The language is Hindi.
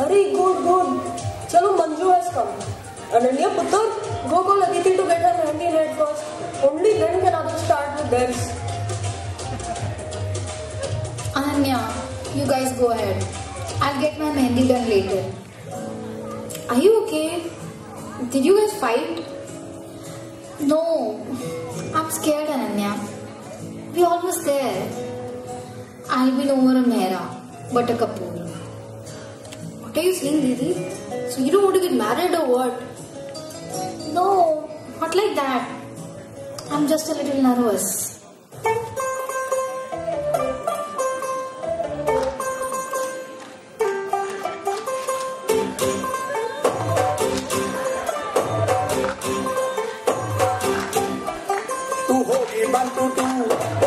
अरे गुड गुड चलो, मंजू है इसका अनन्या, पुत्र गो गो लगी थी टू बेटर रहनी net first only then can I start to dance Ananya you guys go ahead I will get my mehndi done later are you okay did you guys fight no I am scared Ananya we almost there I will be no more a Mehra but a Kapoor What are you saying, Didi? So you don't want to get married or what? No, not like that. I'm just a little nervous. Bantu tu